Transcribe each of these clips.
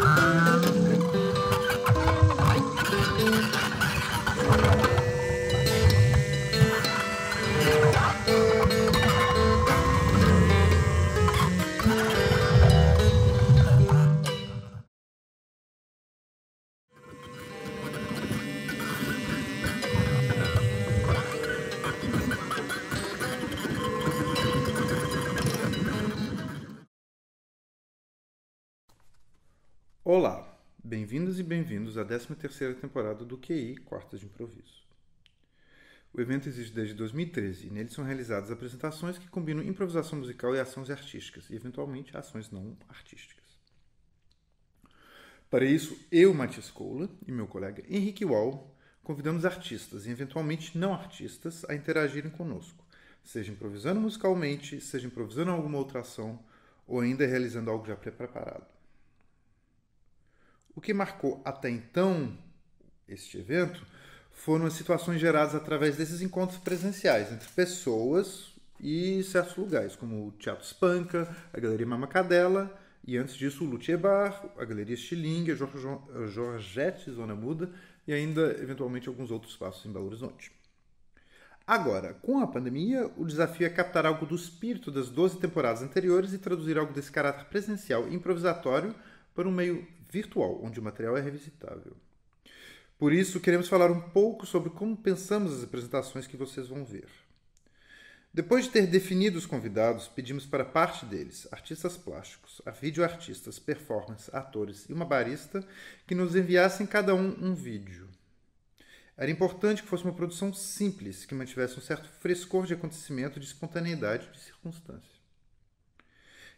Bye. Olá, bem-vindos e bem-vindos à 13ª temporada do QI Quartas de Improviso. O evento existe desde 2013 e nele são realizadas apresentações que combinam improvisação musical e ações artísticas, e eventualmente ações não artísticas. Para isso, eu, Matias Coula, e meu colega Henrique Wall convidamos artistas e eventualmente não artistas a interagirem conosco, seja improvisando musicalmente, seja improvisando alguma outra ação ou ainda realizando algo já pré-preparado. Que marcou até então este evento foram as situações geradas através desses encontros presenciais entre pessoas e certos lugares, como o Teatro Spanca, a Galeria Mama Cadela, e antes disso o Luthier Bar, a Galeria Stiling, a Georgette Zona Muda e ainda, eventualmente, alguns outros espaços em Belo Horizonte. Agora, com a pandemia, o desafio é captar algo do espírito das 12 temporadas anteriores e traduzir algo desse caráter presencial e improvisatório para um meio virtual, onde o material é revisitável. Por isso, queremos falar um pouco sobre como pensamos as apresentações que vocês vão ver. Depois de ter definido os convidados, pedimos para parte deles, artistas plásticos, videoartistas, performance, atores e uma barista, que nos enviassem cada um um vídeo. Era importante que fosse uma produção simples, que mantivesse um certo frescor de acontecimento, de espontaneidade de circunstância.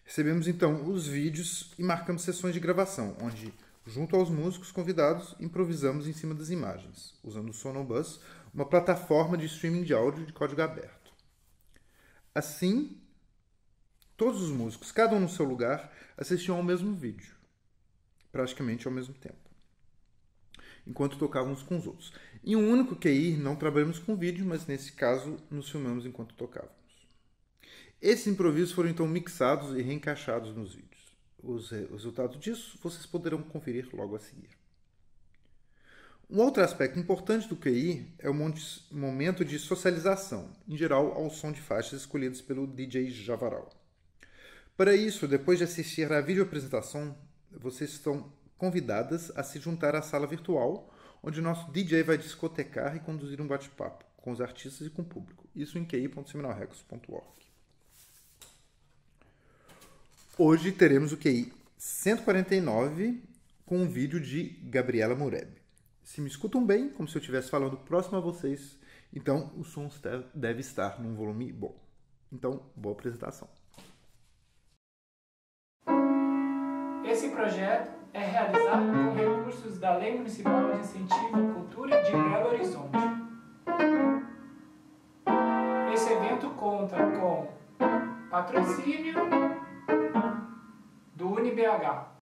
Recebemos então os vídeos e marcamos sessões de gravação, onde, junto aos músicos convidados, improvisamos em cima das imagens, usando o Sonobus, uma plataforma de streaming de áudio de código aberto. Assim, todos os músicos, cada um no seu lugar, assistiam ao mesmo vídeo, praticamente ao mesmo tempo enquanto tocávamos com os outros. Em um único QI, não trabalhamos com vídeo, mas nesse caso nos filmamos enquanto tocávamos. Esses improvisos foram então mixados e reencaixados nos vídeos. Os resultados disso vocês poderão conferir logo a seguir. Um outro aspecto importante do QI é o momento de socialização, em geral ao som de faixas escolhidas pelo DJ Javaral. Para isso, depois de assistir à videoapresentação, vocês estão convidadas a se juntar à sala virtual, onde nosso DJ vai discotecar e conduzir um bate-papo com os artistas e com o público. Isso em qi.seminalrecords.org. Hoje teremos o QI 149 com um vídeo de Gabriela Mureb. Se me escutam bem, como se eu estivesse falando próximo a vocês, então o som deve estar num volume bom. Então, boa apresentação. Esse projeto é realizado com recursos da Lei Municipal de Incentivo à Cultura de Belo Horizonte. Esse evento conta com patrocínio UniBH.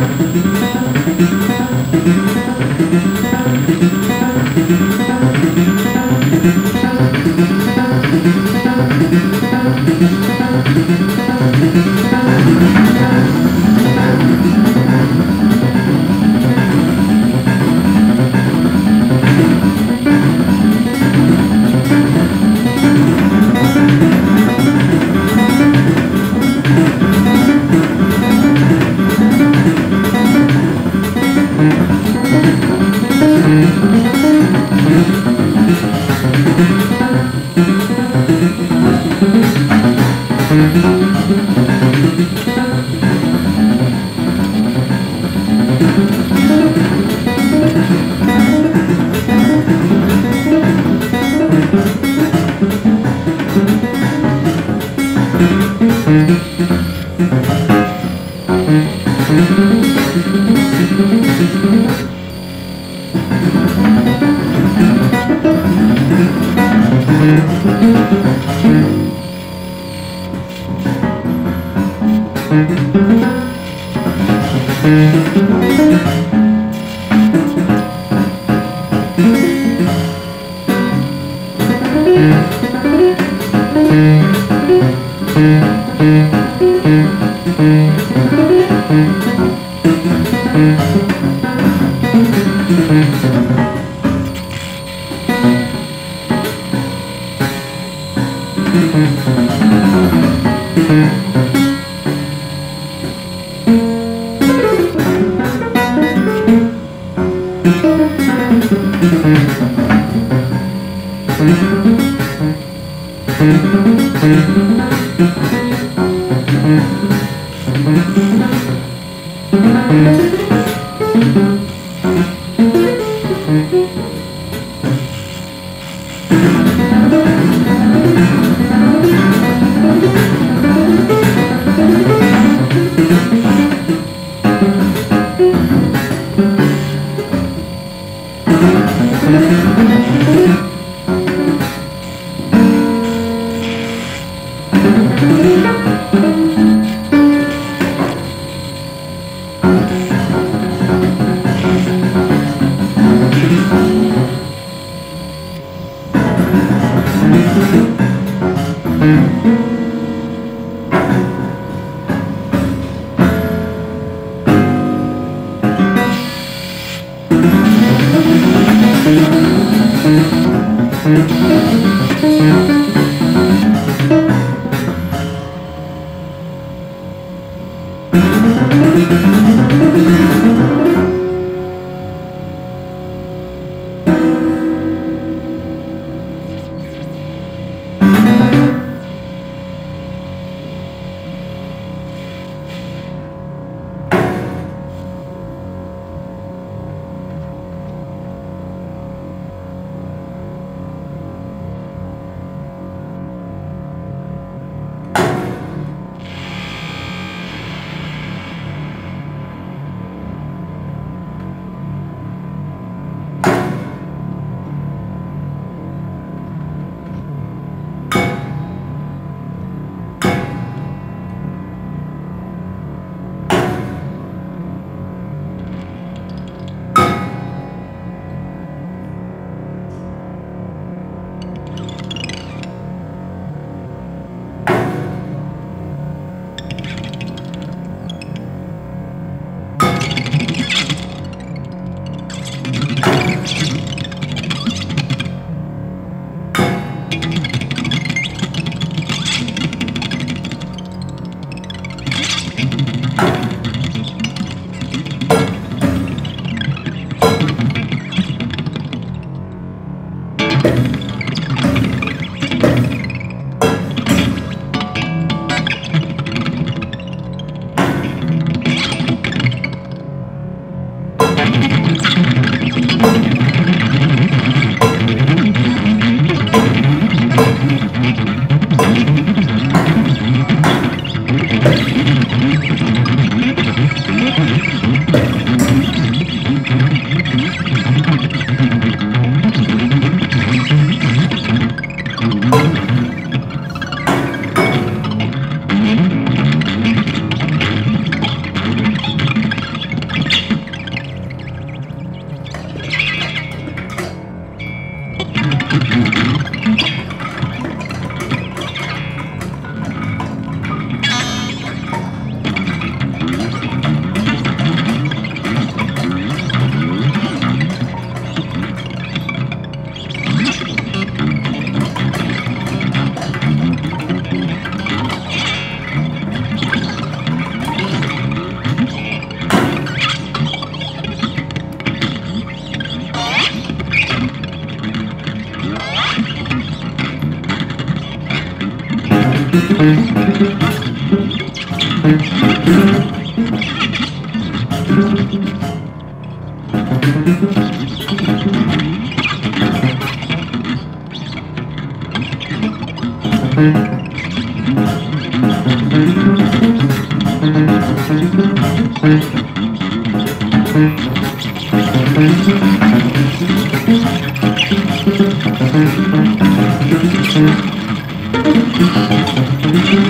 Thank you.